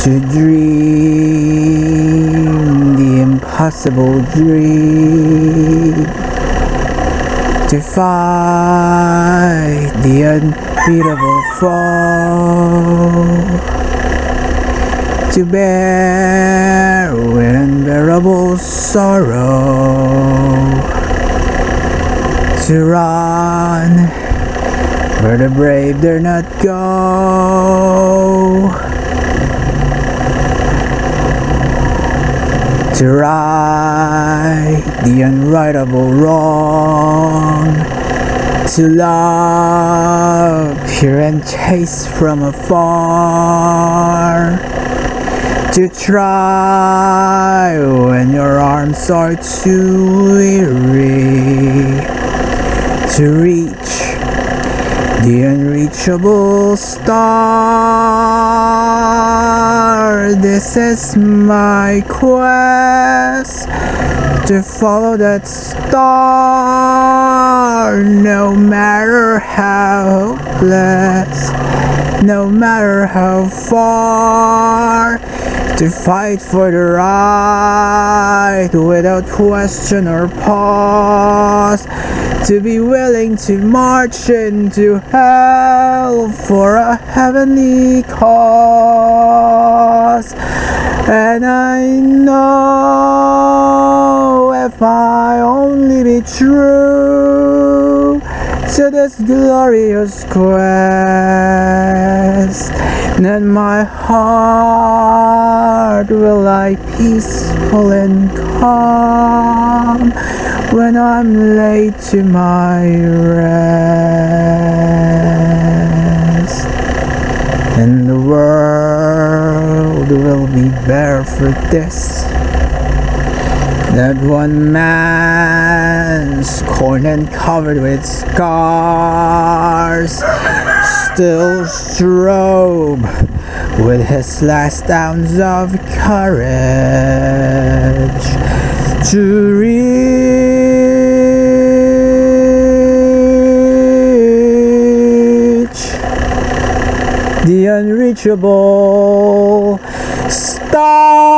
to dream the impossible dream, to fight the unbeatable foe, to bear unbearable sorrow, to run where the brave dare not go. To right the unrightable wrong. To love pure and chaste from afar. To try when your arms are too weary. To reach the unreachable star. This is my quest to follow that star, no matter how hopeless, no matter how far. To fight for the right without question or pause to be willing to march into hell for a heavenly cause. And I know if I only be true to this glorious quest, then my heart will lie peaceful and calm when I'm laid to my rest. And the world will be bare for this. That one man, scorned and covered with scars, still strove with his last ounce of courage to reach the unreachable star.